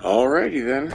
Alrighty then.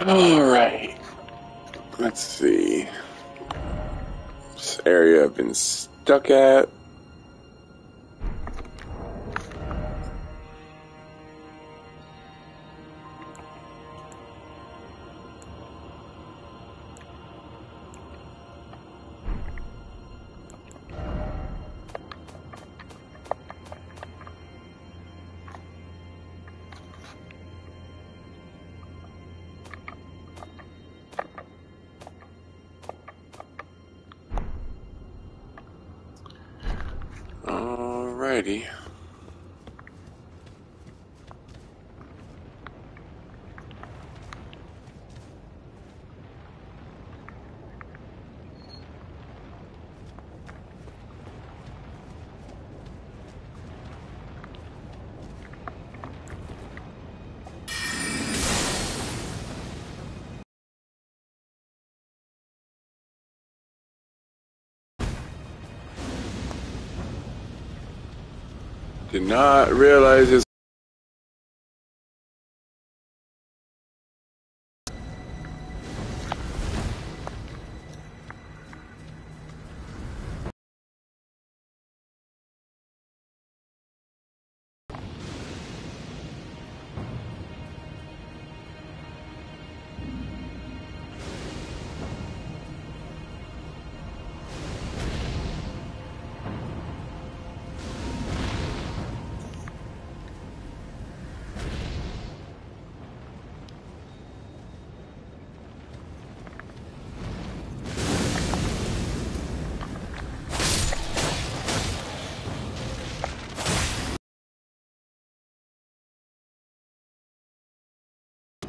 All right. Let's see. This area I've been stuck at. Alrighty. Did not realize this.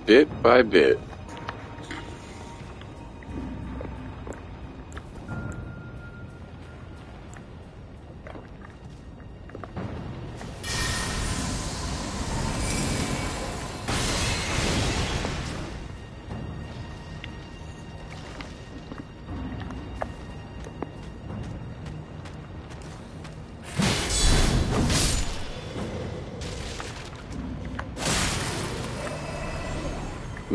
Bit by bit.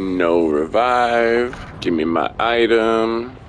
No revive. Give me my item.